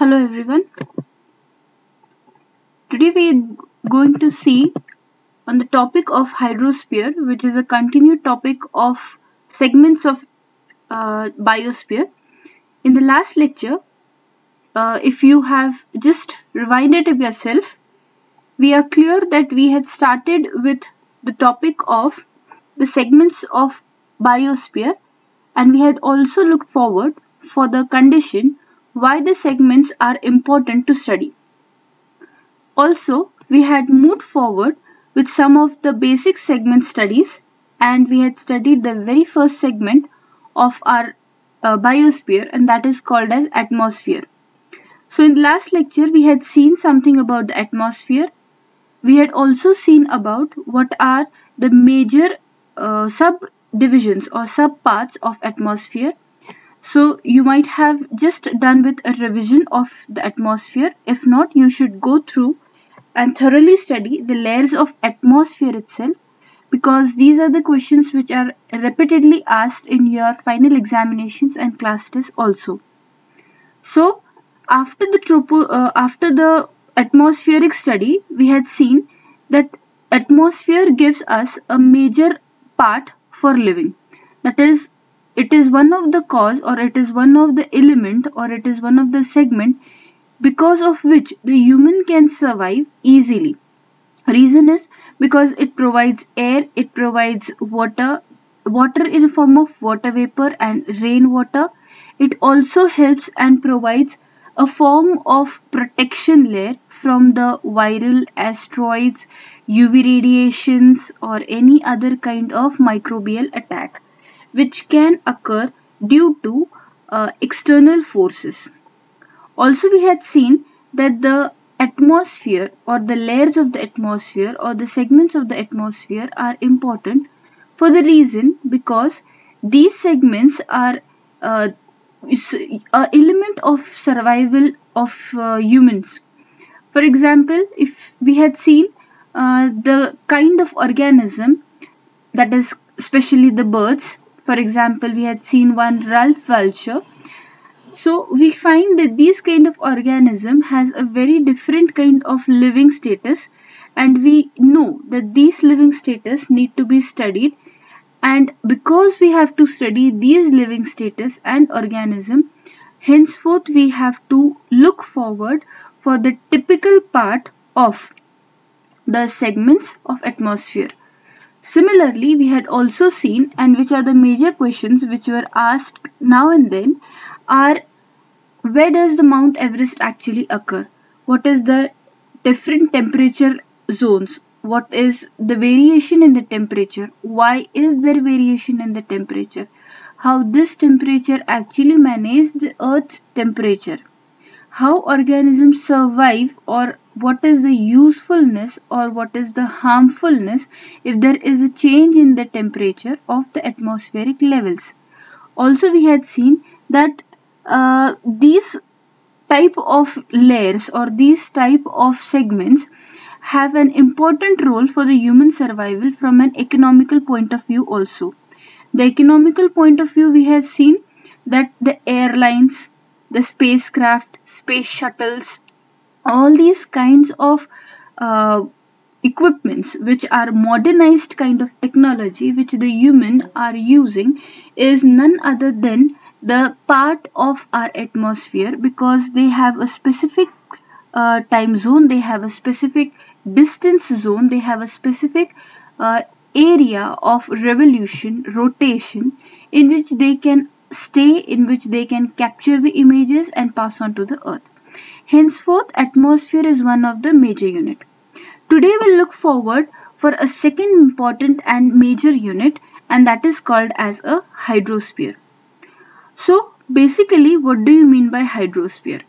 Hello everyone. Today we are going to see on the topic of hydrosphere which is a continued topic of segments of uh, biosphere. In the last lecture uh, if you have just reminded of yourself we are clear that we had started with the topic of the segments of biosphere and we had also looked forward for the condition why the segments are important to study. Also, we had moved forward with some of the basic segment studies and we had studied the very first segment of our uh, biosphere and that is called as atmosphere. So in the last lecture we had seen something about the atmosphere. We had also seen about what are the major uh, subdivisions or subparts of atmosphere so you might have just done with a revision of the atmosphere. If not, you should go through and thoroughly study the layers of atmosphere itself because these are the questions which are repeatedly asked in your final examinations and class tests also. So after the tropo, uh, after the atmospheric study, we had seen that atmosphere gives us a major part for living. That is it is one of the cause or it is one of the element or it is one of the segment because of which the human can survive easily. Reason is because it provides air it provides water water in form of water vapor and rainwater. It also helps and provides a form of protection layer from the viral asteroids uv radiations or any other kind of microbial attack which can occur due to uh, external forces. Also, we had seen that the atmosphere or the layers of the atmosphere or the segments of the atmosphere are important for the reason because these segments are uh, an element of survival of uh, humans. For example, if we had seen uh, the kind of organism that is especially the birds for example, we had seen one Ralph vulture. So we find that this kind of organism has a very different kind of living status and we know that these living status need to be studied and because we have to study these living status and organism henceforth we have to look forward for the typical part of the segments of atmosphere Similarly, we had also seen and which are the major questions which were asked now and then are where does the Mount Everest actually occur? What is the different temperature zones? What is the variation in the temperature? Why is there variation in the temperature? How this temperature actually manages the Earth's temperature? How organisms survive or what is the usefulness or what is the harmfulness if there is a change in the temperature of the atmospheric levels. Also we had seen that uh, these type of layers or these type of segments have an important role for the human survival from an economical point of view also. The economical point of view we have seen that the airlines, the spacecraft, space shuttles, all these kinds of uh, equipments which are modernized kind of technology which the human are using is none other than the part of our atmosphere because they have a specific uh, time zone they have a specific distance zone they have a specific uh, area of revolution rotation in which they can stay in which they can capture the images and pass on to the earth Henceforth, atmosphere is one of the major unit. Today we'll look forward for a second important and major unit and that is called as a hydrosphere. So basically what do you mean by hydrosphere?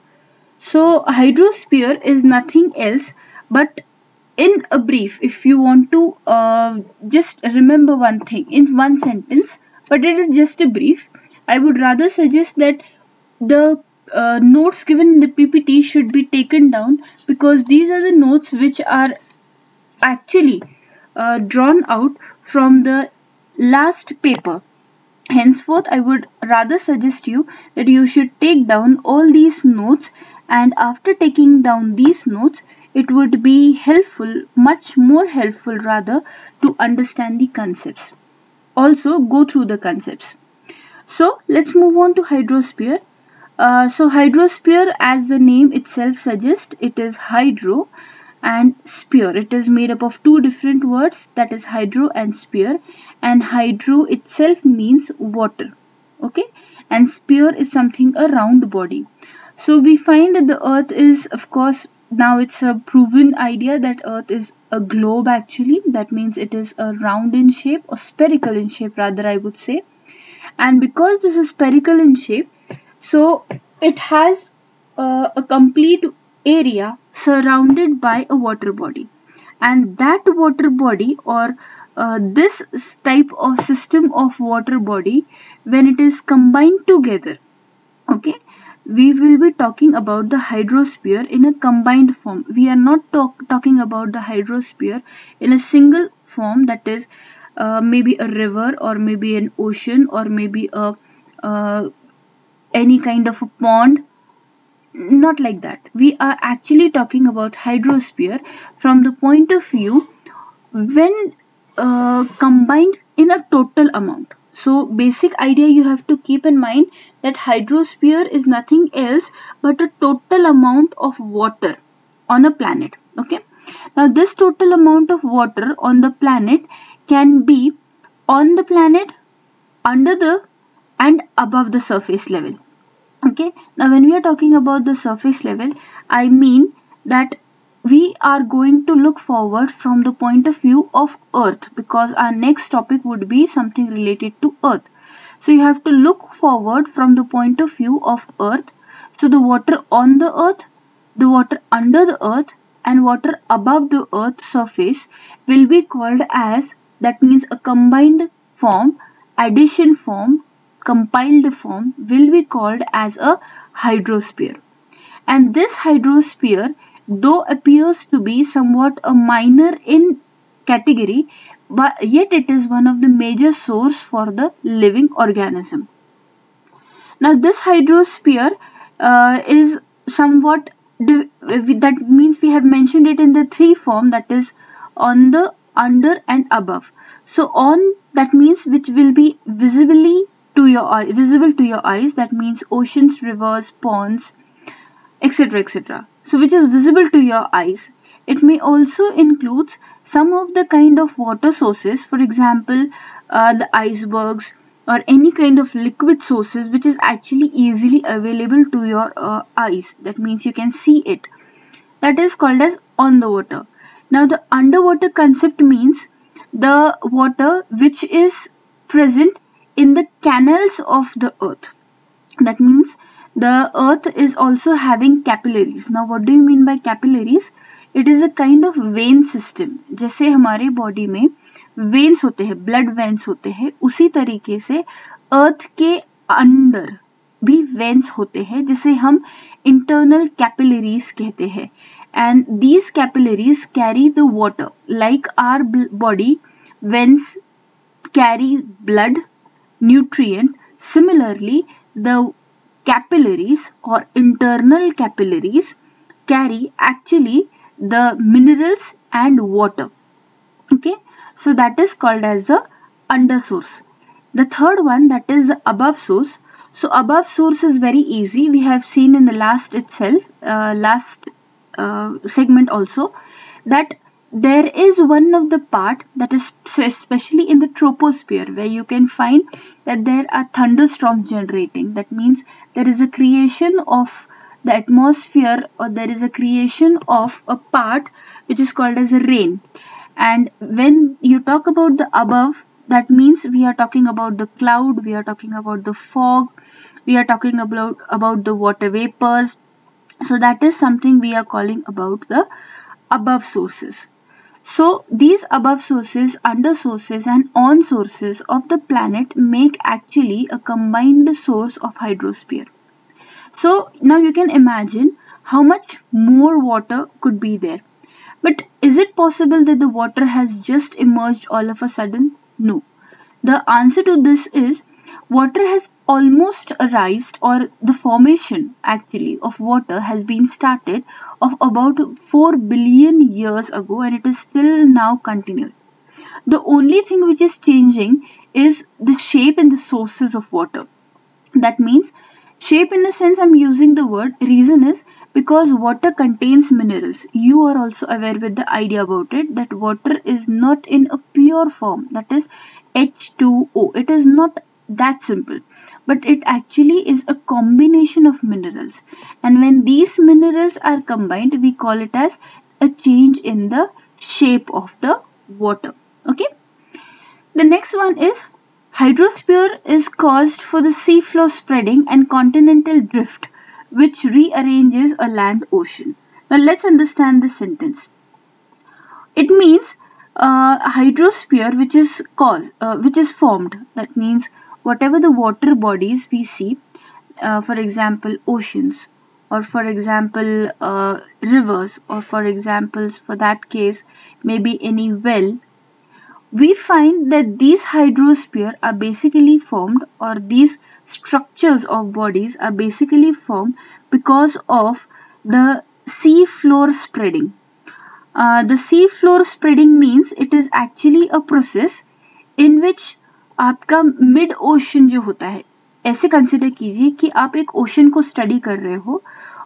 So hydrosphere is nothing else but in a brief if you want to uh, just remember one thing in one sentence but it is just a brief I would rather suggest that the uh, notes given in the PPT should be taken down because these are the notes which are actually uh, drawn out from the last paper. Henceforth, I would rather suggest you that you should take down all these notes and after taking down these notes it would be helpful much more helpful rather to understand the concepts also go through the concepts so let's move on to hydrosphere. Uh, so hydrosphere as the name itself suggests it is hydro and sphere. It is made up of two different words that is hydro and sphere. And hydro itself means water okay? And sphere is something a round body. So we find that the earth is of course now it's a proven idea that earth is a globe actually. That means it is a round in shape or spherical in shape rather i would say and because this is spherical in shape so it has uh, a complete area surrounded by a water body. And that water body or uh, this type of system of water body when it is combined together okay we will be talking about the hydrosphere in a combined form. We are not talk, talking about the hydrosphere in a single form that is uh, maybe a river or maybe an ocean or maybe a uh, any kind of a pond. Not like that. We are actually talking about hydrosphere from the point of view when uh, combined in a total amount. So basic idea you have to keep in mind that hydrosphere is nothing else but a total amount of water on a planet. Okay? Now this total amount of water on the planet can be on the planet under the and above the surface level. Okay? Now when we are talking about the surface level i mean that we are going to look forward from the point of view of earth because our next topic would be something related to earth. So you have to look forward from the point of view of earth. So the water on the earth the water under the earth and water above the earth surface will be called as that means a combined form addition form compiled form will be called as a hydrosphere. And this hydrosphere, though appears to be somewhat a minor in category, but yet it is one of the major source for the living organism. Now this hydrosphere uh, is somewhat that means we have mentioned it in the three form that is on the under and above. So on that means which will be visibly to your eye visible to your eyes that means oceans rivers ponds etc etc so which is visible to your eyes. It may also include some of the kind of water sources for example uh, the icebergs or any kind of liquid sources which is actually easily available to your uh, eyes. That means you can see it. That is called as on the water now the underwater concept means the water which is present in the canals of the earth that means the earth is also having capillaries now what do you mean by capillaries it is a kind of vein system जैसे हमारे body में veins होते हैं blood veins होते हैं उसी तरीके से अर्थ के अंदर भी वेन्स होते हैं जिसे हम इंटरनल कैपिलरीज कहते हैं and these capillaries carry the water like our body veins carry blood nutrient. Similarly the capillaries or internal capillaries carry actually the minerals and water. Okay? So that is called as the under source the third one that is the above source. So above source is very easy. We have seen in the last itself uh, last uh, segment also that there is one of the part that is especially in the troposphere where you can find that there are thunderstorms generating. That means there is a creation of the atmosphere or there is a creation of a part which is called as a rain. And when you talk about the above that means we are talking about the cloud we are talking about the fog we are talking about about the water vapors so that is something we are calling about the above sources so these above sources, under sources and on sources of the planet make actually a combined source of hydrosphere. So now you can imagine how much more water could be there. But is it possible that the water has just emerged all of a sudden? No. The answer to this is water has almost arised or the formation actually of water has been started of about 4 billion years ago and it is still now continuing. The only thing which is changing is the shape and the sources of water. That means shape in the sense I'm using the word reason is because water contains minerals. You are also aware with the idea about it that water is not in a pure form that is H2O. It is not that simple but it actually is a combination of minerals. And when these minerals are combined we call it as a change in the shape of the water. Okay? The next one is hydrosphere is caused for the seafloor spreading and continental drift which rearranges a land ocean. Now let's understand this sentence. It means uh, hydrosphere which is caused uh, which is formed. That means whatever the water bodies we see uh, for example oceans or for example uh, rivers or for examples for that case maybe any well we find that these hydrosphere are basically formed or these structures of bodies are basically formed because of the sea floor spreading. Uh, the sea floor spreading means it is actually a process in which आपका mid ocean जो होता है ऐसे consider कीजिए कि आप एक ocean को स्टडी कर रहे हो।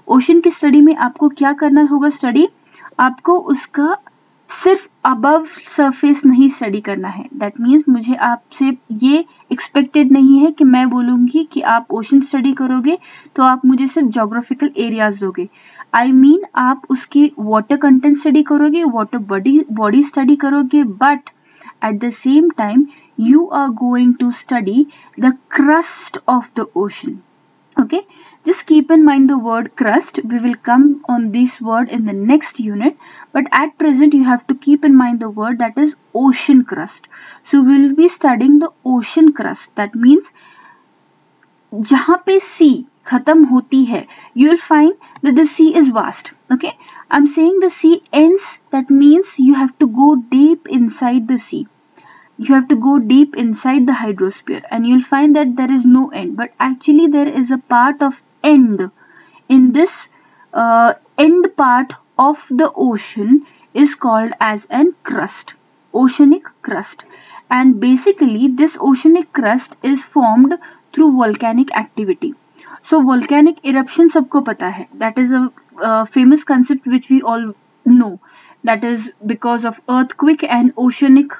ओशन की स्टडी में आपको क्या करना होगा स्टडी आपको उसका सिर्फ़ अबव सरफेस नहीं स्टडी करना है। दैट मीन्स मुझे आपसे ये एक्सपेक्टेड नहीं है कि मैं बोलूँगी कि आप ओशन स्टडी करोगे तो आप मुझे सिर्फ़ जोग्राफिकल एरियाज़ दोगे। आई I मीन mean, आप उसकी वाटर कंटेंट स्टडी करोगे वाटर बॉडी बॉडी स्टडी करोगे but at the same time you are going to study the crust of the ocean. Okay, just keep in mind the word crust. We will come on this word in the next unit. But at present, you have to keep in mind the word that is ocean crust. So we will be studying the ocean crust. That means जहाँ पे sea खत्म होती है you will find that the sea is vast okay i'm saying the sea ends that means you have to go deep inside the sea you have to go deep inside the hydrosphere and you'll find that there is no end. But actually there is a part of end. In this uh, end part of the ocean is called as an crust oceanic crust. And basically this oceanic crust is formed through volcanic activity. So volcanic eruption sabko pata hai. That is a uh, famous concept which we all know. That is because of earthquake and oceanic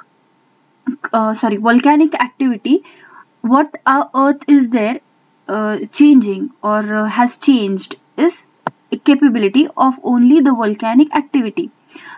uh, sorry volcanic activity what our earth is there uh, changing or uh, has changed is capability of only the volcanic activity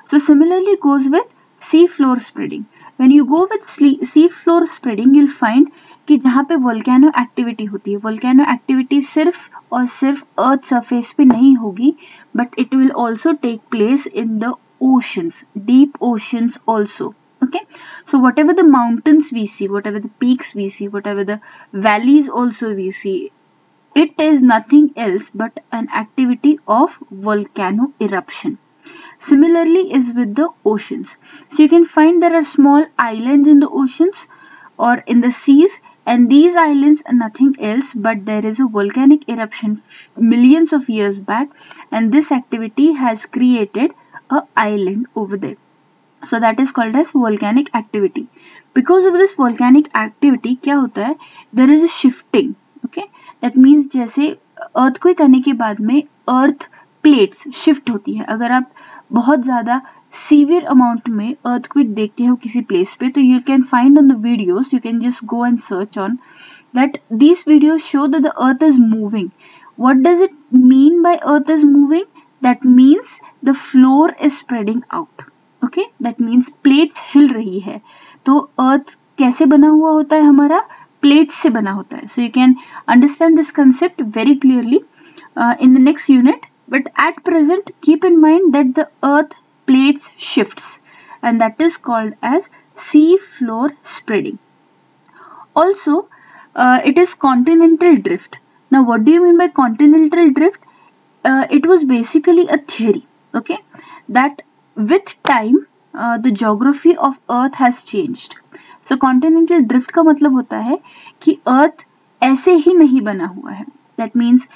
so similarly goes with sea floor spreading when you go with sea floor spreading you'll find कि जहाँ पे volcano activity होती है volcano activity सिर्फ़ और सिर्फ़ earth surface पे नहीं होगी but it will also take place in the oceans deep oceans also okay? So whatever the mountains we see whatever the peaks we see whatever the valleys also we see it is nothing else but an activity of volcano eruption. Similarly is with the oceans. So you can find there are small islands in the oceans or in the seas and these islands are nothing else but there is a volcanic eruption millions of years back and this activity has created a island over there so that is called as volcanic activity because of this volcanic activity क्या होता है? There is a shifting okay that means जैसे earth को करने के बाद में अर्थ plates shift होती है। अगर आप बहुत ज़्यादा सीवियर अमाउंट में अर्थ क्विक देखते हो किसी प्लेस पे तो you can find on the videos you can just go and search on that this video show the earth is moving what does it mean by earth is moving that means the floor is spreading out okay that means plates हिल रही है। तो अर्थ कैसे बना हुआ होता है हमारा? Plates से बना होता है। So you can understand this concept very clearly in the next unit but at present keep in mind that the earth plates shifts and that is called as sea floor spreading also it is continental drift ना what do you mean by continental drift it was basically a theory okay that with time the geography of earth has has so continental drift का मतलब होता है कि अर्थ ऐसे ही नहीं बना हुआ है। दैट मीन्स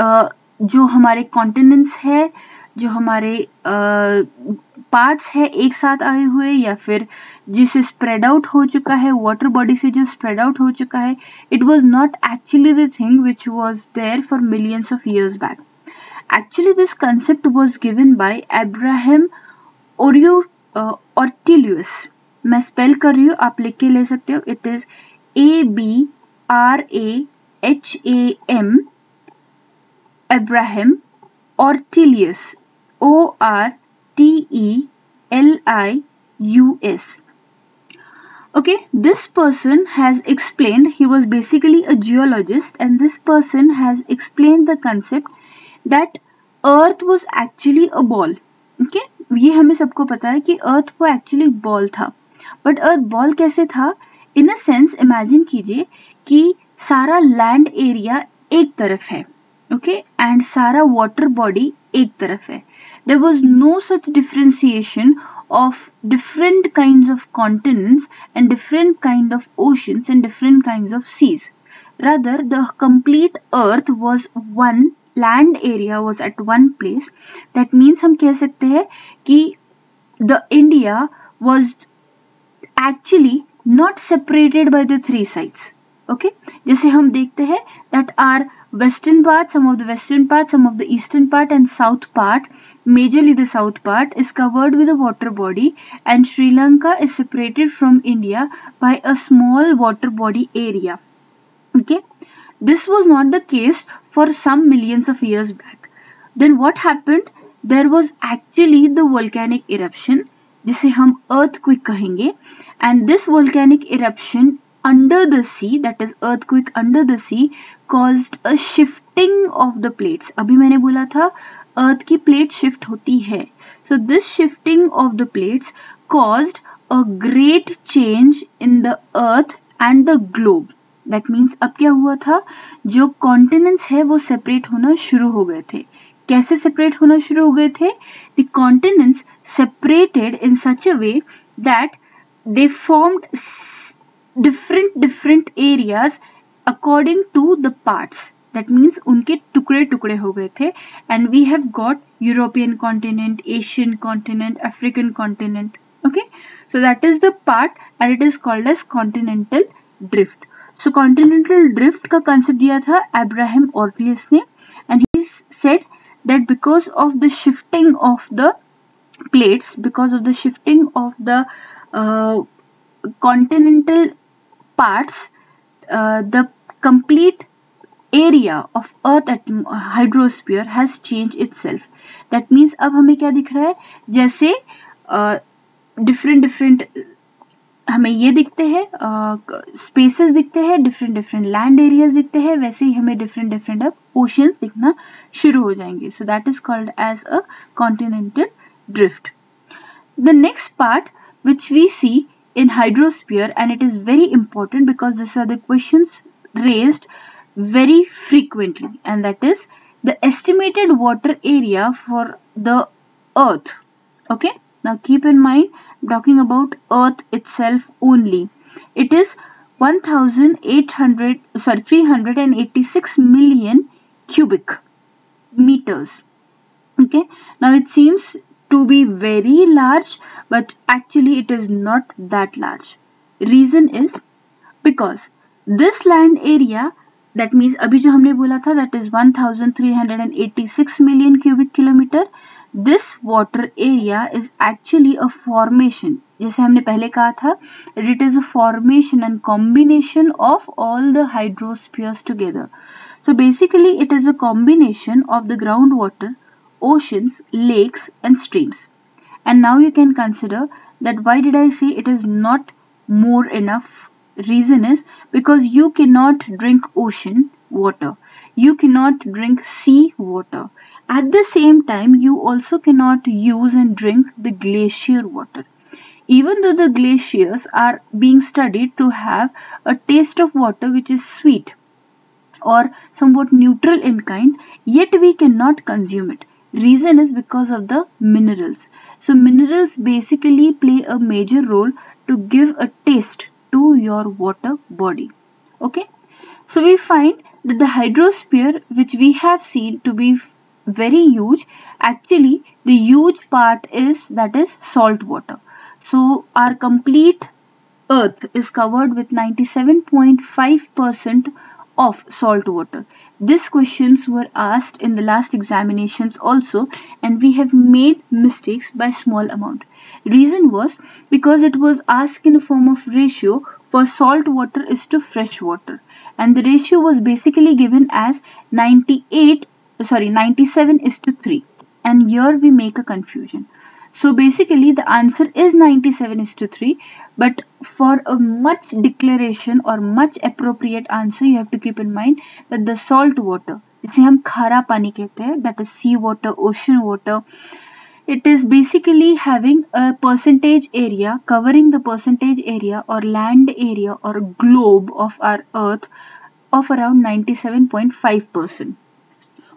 uh, जो हमारे कॉन्टिनेंट्स है जो हमारे पार्ट्स uh, है एक साथ आए हुए या फिर जिसे स्प्रेड आउट हो चुका है वाटर बॉडी से जो स्प्रेड आउट हो चुका है it was not actually the thing which was there for millions of years back actually this concept was given by Abraham Oreo ऑर्किल्यूस मैं स्पेल कर रही हूँ, आप लिख के ले सकते हो। It is A B R A H A M Abraham Ortelius O R T E L I U S okay this person has explain he was basically a geologist and this person has explain the concept that earth was actually a ball okay ये हमें सबको पता है कि earth वो actually ball था। But earth ball कैसे था? इन अ सेंस इमेजिन कीजिए कि सारा लैंड एरिया एक तरफ़ है ओके एंड सारा वाटर बॉडी एक तरफ़ है। There was no such differentiation of different kind of continents and different kind of oceans and different kind of seas rather the complete earth was one land area was at one place that means हम कह सकते हैं कि the India was actually not separated by the three sides okay जैसे हम देखते हैं that are western part some of the western part some of the eastern part and south part majorly the south part is covered with a water body and Sri Lanka is separated from India by a small water body area okay okay? This was not the case for some millions of years back. Then what happened? There was actually the volcanic eruption जिसे हम earthquake कहेंगे and this volcanic eruption under the sea that is earthquake under the sea caused a shifting of the plates अभी मैंने बोला था अर्थ की plate shift होती है so this shifting of the plates caused a great change in the earth and the globe that means अब क्या हुआ था? जो कॉन्टिनेंट्स है, वो सेपरेट होना शुरू हो गए थे। कैसे सेपरेट होना शुरू हो गए थे? The continents separated in such a way that they formed different different areas according to the parts that means उनके टुकड़े टुकड़े हो गए थे। And we have got European continent Asian continent African continent okay so that is the part and it is called as continental drift so continental drift का concept दिया था Abraham Ortelius ने and he said that because of the shifting of the plates because of the shifting of the uh, continental parts, uh, the complete area of earth hydrosphere has changed itself. That means अब हमें क्या दिख रहा है जैसे different uh, different हमें ये दिखते हैं स्पेसेस दिखते हैं डिफरेंट डिफरेंट लैंड एरियाज़ दिखते हैं, वैसे ही हमें डिफरेंट डिफरेंट अब ओशंस दिखना शुरू हो जाएँगे। So that is called as a continental drift the next part which we see in hydrosphere and it is very important because this are the question raise very frequently and that is the estimated water area for the earth okay? now keep in mind I'm talking about earth itself only it is 1800 sorry 386 million cubic meters okay now it seems to be very large but actually it is not that large. Reason is because this land area that means अभी जो हमने बोला था that is 1386 million cubic kilometer this water area is actually a formation जैसे हमने पहले कहा था it is a formation and combination of all the hydrospheres together so basically it is a combination of the groundwater oceans, lakes and streams. And now you can consider that why did I say it is not more enough? Reason is because you cannot drink ocean water. You cannot drink sea water. At the same time, you also cannot use and drink the glacier water. Even though the glaciers are being studied to have a taste of water which is sweet or somewhat neutral in kind, yet we cannot consume it. Reason is because of the minerals. So minerals basically play a major role to give a taste to your water body. Okay? So we find that the hydrosphere which we have seen to be very huge. Actually the huge part is that is salt water. So our complete earth is covered with 97.5% of salt water. These questions were asked in the last examinations also and we have made mistakes by small amount. Reason was because it was asked in a form of ratio for salt water is to fresh water. And the ratio was basically given as 98 sorry 97 is to 3 and here we make a confusion so basically the answer is 97 is to 3 but for a much declaration or much appropriate answer you have to keep in mind that the salt water जिसे हम खारा पानी कहते हैं that is sea water ocean water it is basically having a percentage area covering the percentage area or land area or globe of our earth of around 97.5 percent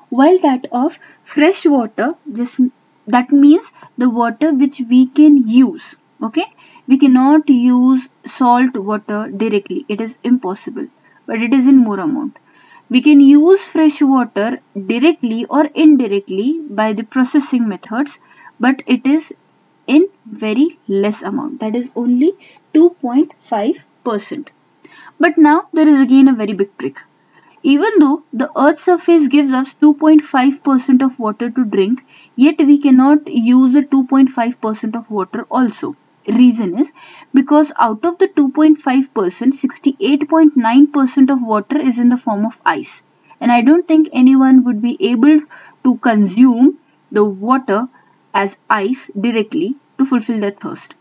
while that of fresh water just that means the water which we can use okay? We cannot use salt water directly. It is impossible but it is in more amount. We can use fresh water directly or indirectly by the processing methods but it is in very less amount. That is only 2.5 percent. But now there is again a very big trick even though the earth's surface gives us 2.5% of water to drink, yet we cannot use the 2.5% of water also. Reason is because out of the 2.5%, 68.9% of water is in the form of ice. And I don't think anyone would be able to consume the water as ice directly to fulfill their thirst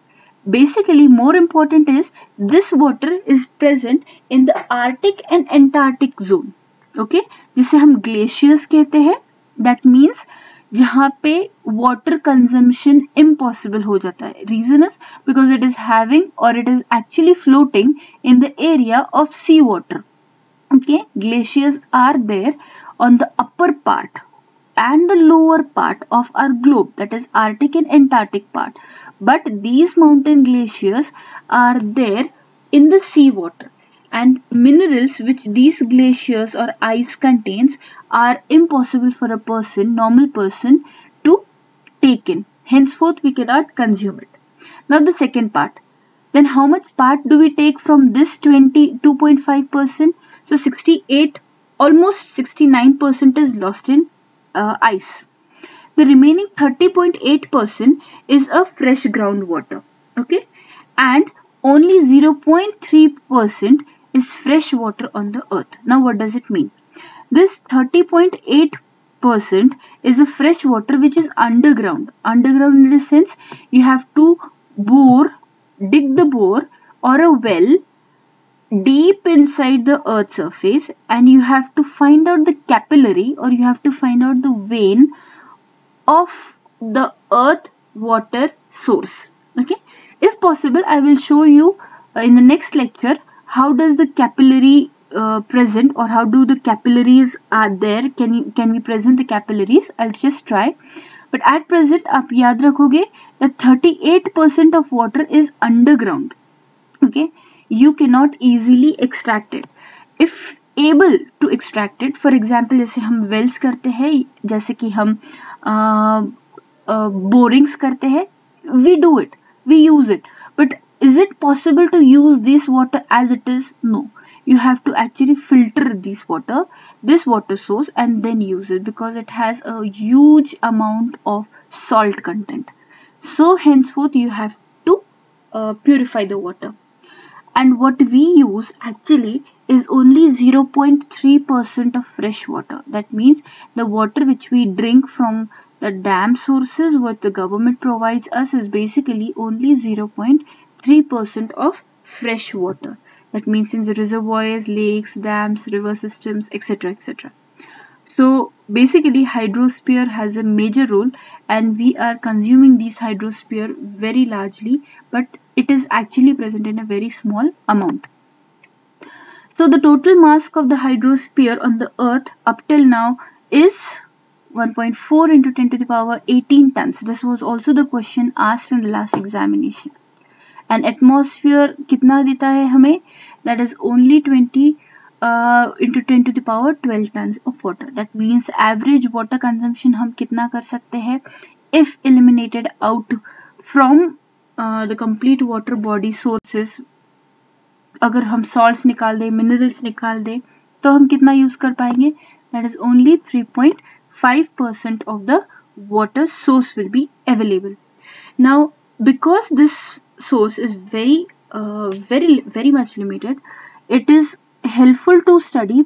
Basically, more important is this water is present in the Arctic and Antarctic zone. Okay, जिसे हम glaciers कहते हैं that means जहाँ पे water consumption impossible हो जाता है reason is because it is having or it is actually floating in the area of sea water okay glaciers are there on the upper part and the lower part of our globe that is arctic and antarctic part but these mountain glaciers are there in the seawater. And minerals which these glaciers or ice contains are impossible for a person normal person to take in. Henceforth we cannot consume it. Now the second part. Then how much part do we take from this 22.5 percent? So 68 almost 69 percent is lost in uh, ice the remaining 30.8% is a fresh groundwater. Okay. And only 0.3% is fresh water on the earth. Now what does it mean? This 30.8% is a fresh water which is underground. Underground in the sense you have to bore, dig the bore or a well deep inside the earth surface and you have to find out the capillary or you have to find out the vein of the earth water source okay if possible i will show you uh, in the next lecture how does the capillary uh, present or how do the capillaries are there can you can we present the capillaries i'll just try but at present आप याद रखोगे that 38% of water is underground okay you cannot easily extract it if able to extract it for example जैसे हम wells करते हैं जैसे कि हम बोरिंग्स करते हैं we do it we use it but is it possible to use this water as it is no you have to actually filter this water this water source and then use it because it has a huge amount of salt content so henceforth you have to uh, purify the water and what we use actually is only 0.3% of fresh water. That means the water which we drink from the dam sources what the government provides us is basically only 0.3% of fresh water. That means in the reservoirs, lakes, dams, river systems, etc. etc. So basically hydrosphere has a major role and we are consuming these hydrosphere very largely but it is actually present in a very small amount. So the total mass of the hydrosphere on the earth up till now is 1.4 into 10 to the power 18 tons. This was also the question asked in the last examination. And atmosphere kitna deta hai hame? That is only 20 uh, into 10 to the power 12 tons of water that means average water consumption हम कितना कर सकते हैं if eliminated out from uh, the complete water body sources अगर हम salt निकाल दें minerals निकाल दें तो हम कितना यूज़ कर पाएँगे? That is only three point five percent of the water source will be available now because this source is very very very much limited it is helpful to study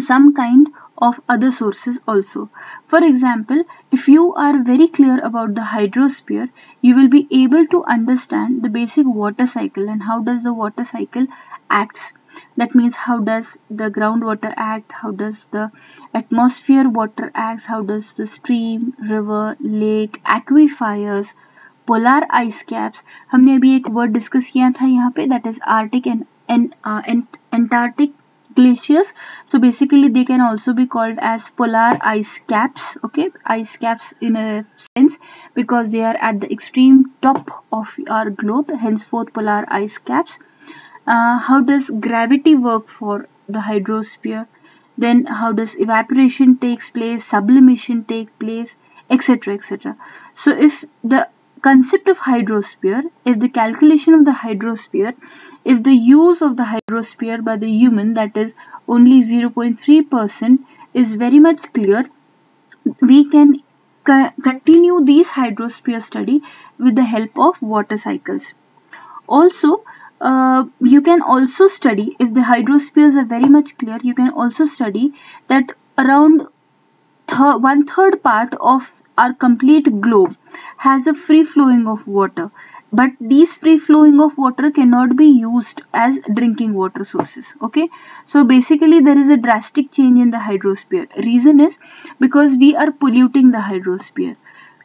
some kind of other sources also. For example, if you are very clear about the hydrosphere, you will be able to understand the basic water cycle and how does the water cycle acts. That means how does the groundwater act, how does the atmosphere water acts, how does the stream, river, lake, aquifers, polar ice caps. हमने अभी एक word discuss किया था यहाँ पे that is Arctic and, and, uh, and Antarctic glaciers so basically they can also be called as polar ice caps okay? Ice caps in a sense because they are at the extreme top of our globe henceforth polar ice caps. Uh, how does gravity work for the hydrosphere? Then how does evaporation takes place sublimation take place etc etc so if the concept of hydrosphere if the calculation of the hydrosphere if the use of the hydrosphere by the human that is only 0.3% is very much clear we can co continue this hydrosphere study with the help of water cycles. Also uh, you can also study if the hydrospheres are very much clear you can also study that around th one third part of our complete globe has a free flowing of water. But these free flowing of water cannot be used as drinking water sources okay? So basically there is a drastic change in the hydrosphere. Reason is because we are polluting the hydrosphere.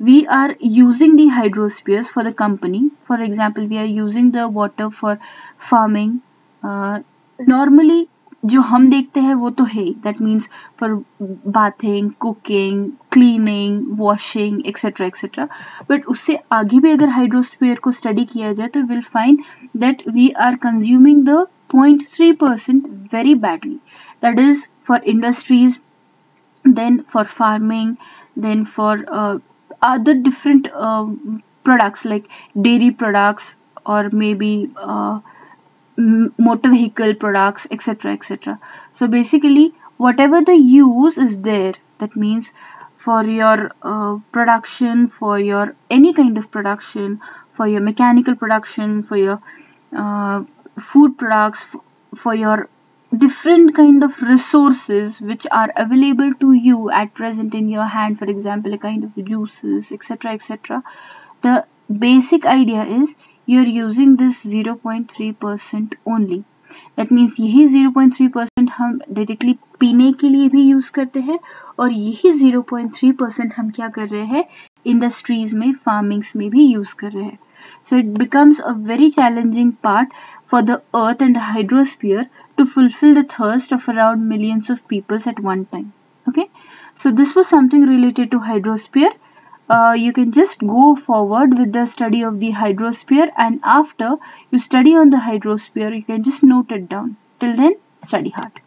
We are using the hydrospheres for the company. For example we are using the water for farming. Uh, normally जो हम देखते हैं वो तो है that means for bathing cooking cleaning washing etcetera etcetera but उससे आगे भी अगर हाइड्रोस्फीयर को स्टडी किया जाए तो will find that we are consuming the point three percent very badly that is for industries then for farming then for different uh, products like dairy products or maybe uh, motor vehicle products etc etc so basically whatever the use is there that means for your uh, production for your any kind of production for your mechanical production for your uh, food products for your different kind of resources which are available to you at present in your hand for example a kind of juices etc etc the basic idea is you're using this 0.3% only that means यही 0.3 percent हम directly पीने के लिए भी use करते हैं और यही 0.3 परसेंट हम क्या कर रहे हैं इंडस्ट्रीज में फार्मिंग्स में भी यूज कर रहे हैं so it becomes a very challenging part for the earth and the hydrosphere to fulfill the thirst of around millions of peoples at one time okay so this was something related to hydrosphere uh, you can just go forward with the study of the hydrosphere and after you study on the hydrosphere you can just note it down. Till then study hard